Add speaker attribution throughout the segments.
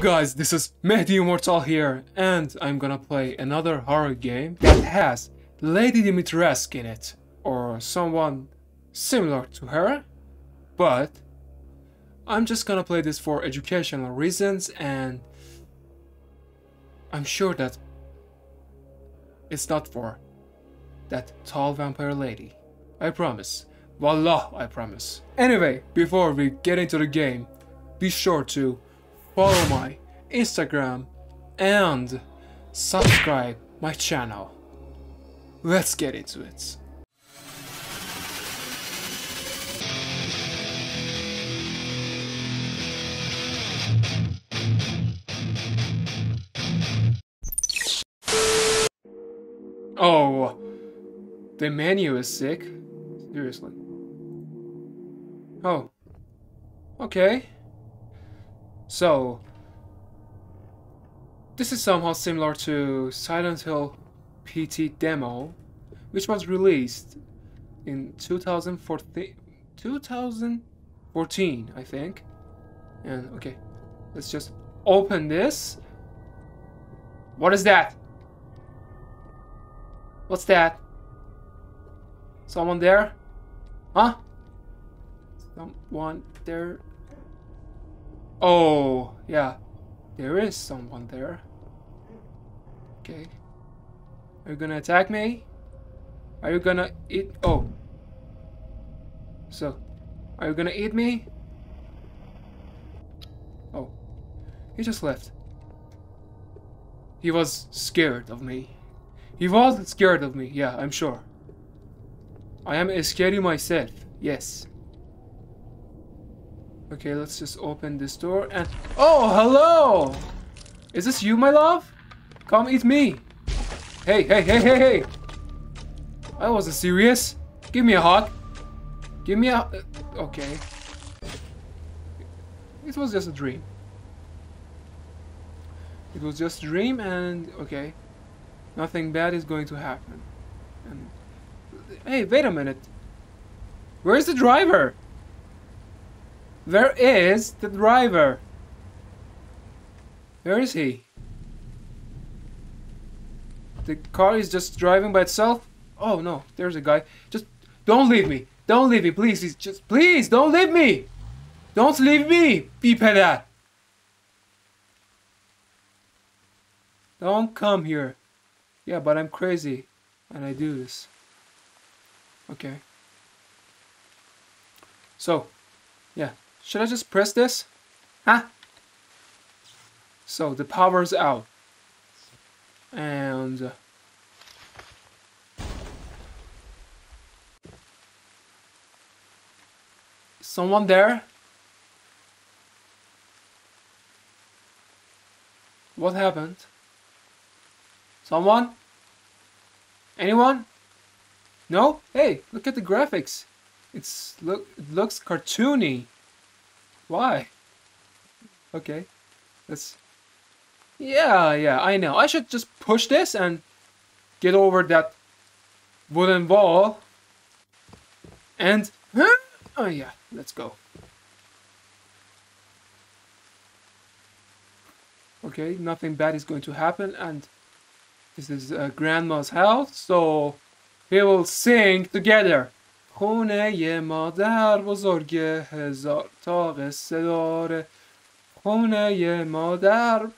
Speaker 1: guys, this is Mehdi Immortal here, and I'm gonna play another horror game that has Lady Dimitrescu in it, or someone similar to her, but I'm just gonna play this for educational reasons, and I'm sure that it's not for that tall vampire lady. I promise. Wallah, I promise. Anyway, before we get into the game, be sure to follow my Instagram and subscribe my channel. Let's get into it. Oh, the menu is sick. Seriously. Oh. Okay. So, this is somehow similar to Silent Hill PT demo, which was released in 2014, 2014, I think. And okay, let's just open this. What is that? What's that? Someone there? Huh? Someone there? Oh, yeah. There is someone there. Okay. Are you gonna attack me? Are you gonna eat? Oh. So, are you gonna eat me? Oh. He just left. He was scared of me. He was scared of me, yeah, I'm sure. I am scary myself, yes. Okay, let's just open this door and... Oh, hello! Is this you, my love? Come eat me. Hey, hey, hey, hey, hey! I wasn't serious. Give me a hug. Give me a... Uh, okay. It was just a dream. It was just a dream and... Okay. Nothing bad is going to happen. And hey, wait a minute. Where's the driver? Where is the driver? Where is he? The car is just driving by itself? Oh no, there's a guy. Just don't leave me. Don't leave me, please. Just please don't leave me. Don't leave me, Pipeda. Don't come here. Yeah, but I'm crazy and I do this. Okay. So, yeah. Should I just press this? Huh? So, the power's out. And... Uh, someone there? What happened? Someone? Anyone? No? Hey, look at the graphics. It's look it looks cartoony. Why? Okay. Let's Yeah, yeah, I know. I should just push this and get over that wooden wall. And huh? Oh yeah, let's go. Okay, nothing bad is going to happen and this is uh, grandma's house, so we will sing together. خونه مادر بزرگ هزار تا قصه داره خونه مادر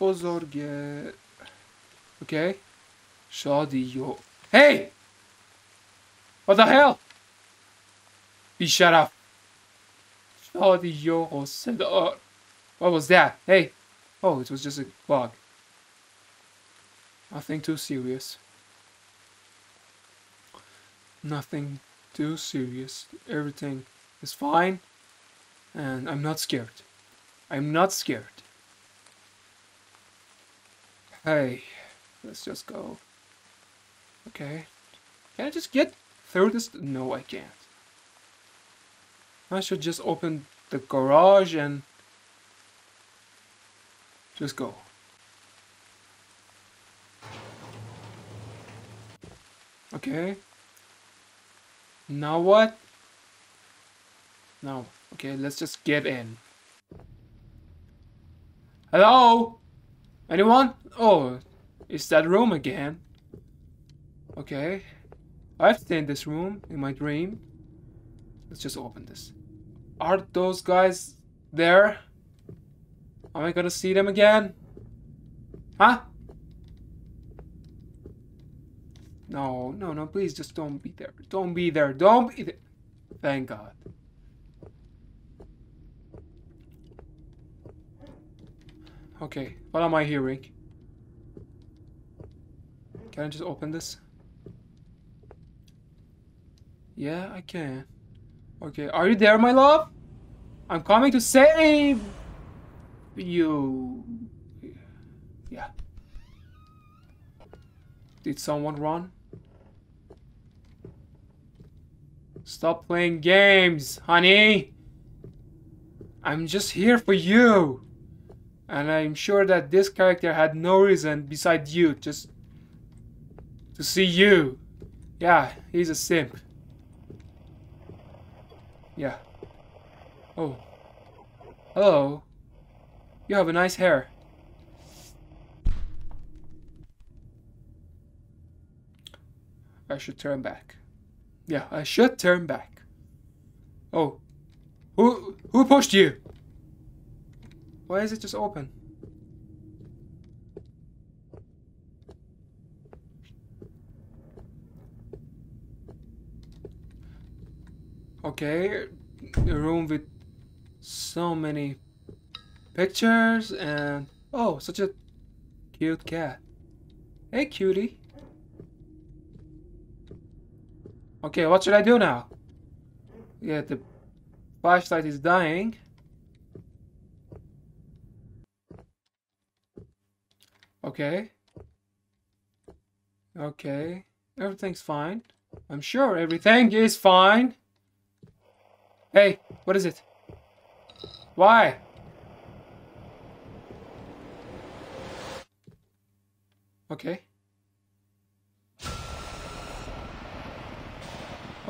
Speaker 1: بزرگ Okay. شادی و Hey! What the hell? بیشرف شادی و قصه دار What was that? Hey! Oh, it was just a bug. Nothing too serious. Nothing too serious. Everything is fine. And I'm not scared. I'm not scared. Hey, let's just go. Okay. Can I just get through this? No, I can't. I should just open the garage and just go. Okay. Now what? Now, okay, let's just get in. Hello? Anyone? Oh, it's that room again. Okay. I've seen this room in my dream. Let's just open this. Are those guys there? Am I gonna see them again? Huh? No, no, no, please just don't be there. Don't be there. Don't be there. Thank God. Okay, what am I hearing? Can I just open this? Yeah, I can. Okay, are you there, my love? I'm coming to save you. Yeah. Did someone run? Stop playing games, honey. I'm just here for you. And I'm sure that this character had no reason besides you, just to see you. Yeah, he's a simp. Yeah. Oh. Hello. You have a nice hair. I should turn back. Yeah, I should turn back. Oh. Who who pushed you? Why is it just open? Okay, a room with so many pictures and oh, such a cute cat. Hey, cutie. Okay, what should I do now? Yeah, the flashlight is dying. Okay. Okay. Everything's fine. I'm sure everything is fine. Hey, what is it? Why? Okay.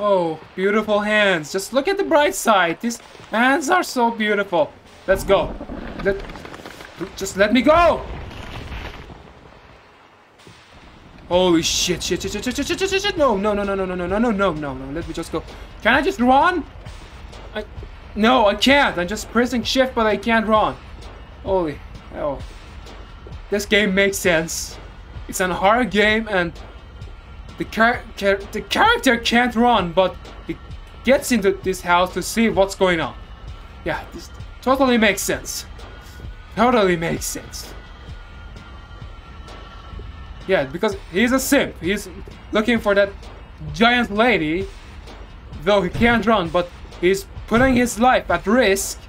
Speaker 1: Oh, beautiful hands. Just look at the bright side. These hands are so beautiful. Let's go. Let, just let me go. Holy shit, shit, shit, shit, shit, shit, shit, shit, shit. No, no, no, no, no, no, no, no, no, no, no, no. Let me just go. Can I just run? I, no, I can't. I'm just pressing shift, but I can't run. Holy hell. This game makes sense. It's an horror game and the, char char the character can't run, but he gets into this house to see what's going on. Yeah, this totally makes sense. Totally makes sense. Yeah, because he's a simp. He's looking for that giant lady, though he can't run, but he's putting his life at risk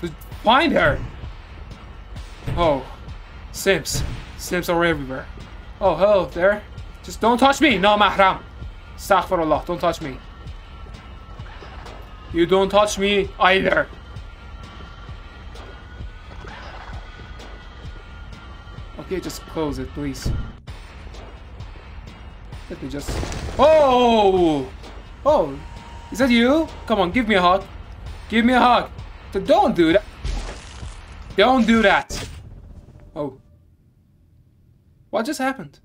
Speaker 1: to find her. Oh, simps. Simps are everywhere. Oh, hello there. Just don't touch me. No, mahram. Astaghfirullah. Don't touch me. You don't touch me either. Okay, just close it, please. Let me just... Oh! Oh! Is that you? Come on, give me a hug. Give me a hug. Don't do that. Don't do that. Oh. What just happened?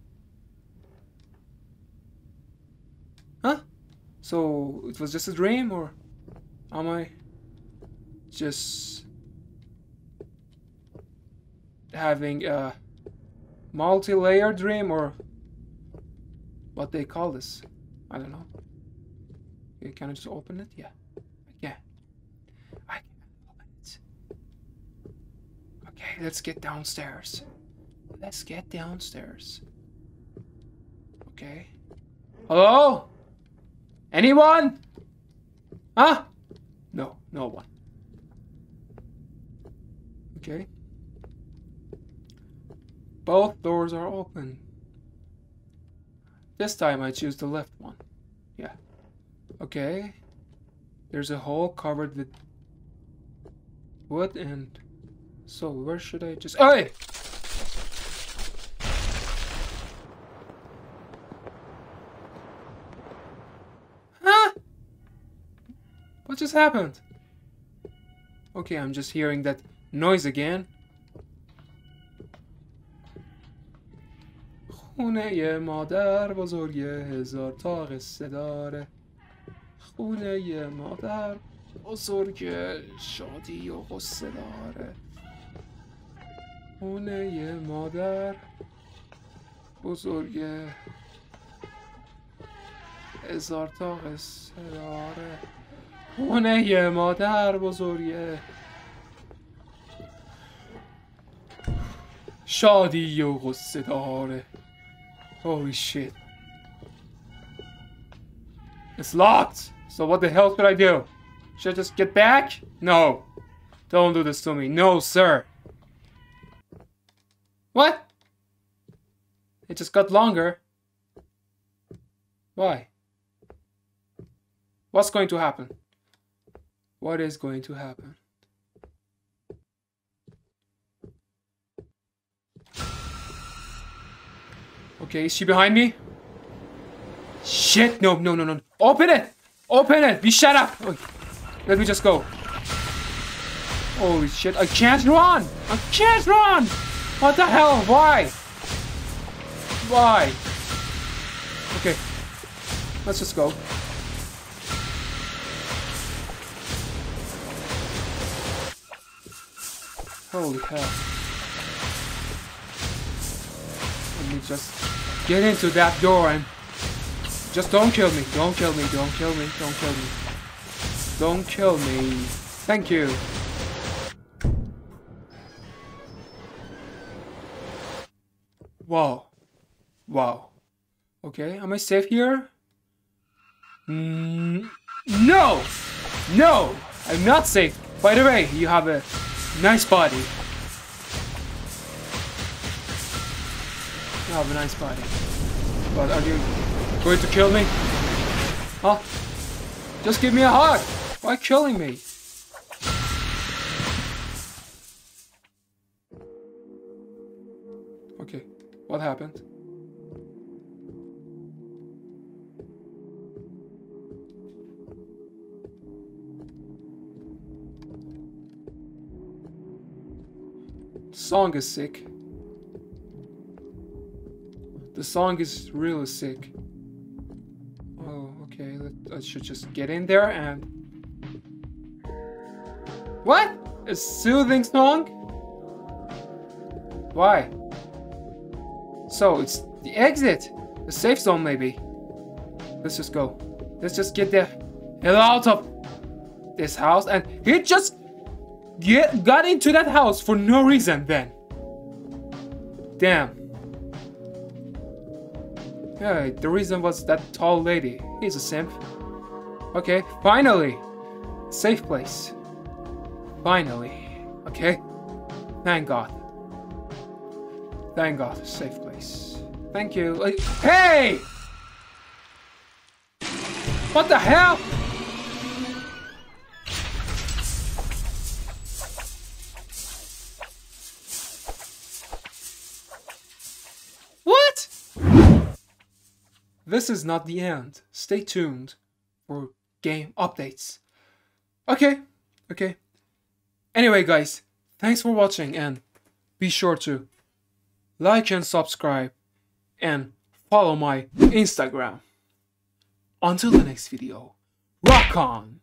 Speaker 1: Huh? So it was just a dream or am I just having a multi-layer dream or what they call this? I don't know. Okay, can I just open it? Yeah. Yeah. I can open it. Okay, let's get downstairs. Let's get downstairs. Okay. Hello? Anyone? Huh? No, no one. Okay. Both doors are open. This time I choose the left one. Yeah. Okay. There's a hole covered with wood and... So where should I just... Oh, hey! just happened? Okay, I'm just hearing that noise again. خونه یه مادر بزرگ هزار تا قصه داره خونه مادر بزرگ شادی و قصه داره خونه یه مادر بزرگ هزار تا قصه داره خونه مادر بزرگ شادی و قصه داره Holy shit. It's locked! So what the hell could I do? Should I just get back? No. Don't do this to me. No, sir. What? It just got longer. Why? What's going to happen? What is going to happen? Okay, is she behind me? Shit, no, no, no, no. Open it! Open it! Be shut up! Okay. Let me just go. Holy shit, I can't run! I can't run! What the hell? Why? Why? Okay. Let's just go. Holy hell. Let me just get into that door and just don't kill me. Don't kill me. Don't kill me. Don't kill me. Don't kill me. Thank you. Wow. Wow. Okay, am I safe here? Mm, no! No! I'm not safe. By the way, you have a nice body. You have a nice body. But are you going to kill me? Huh? Just give me a hug! Why killing me? Okay, what happened? Song is sick. The song is really sick. Oh, okay. I should just get in there and. What? A soothing song? Why? So, it's the exit. The safe zone, maybe. Let's just go. Let's just get the hell out of this house. And he just get, got into that house for no reason then. Damn. Yeah, the reason was that tall lady. He's a simp. Okay, finally! Safe place. Finally. Okay? Thank God. Thank God, safe place. Thank you. Hey! What the hell? This is not the end. Stay tuned for game updates. Okay, okay. Anyway, guys, thanks for watching and be sure to like and subscribe and follow my Instagram. Until the next video, rock on!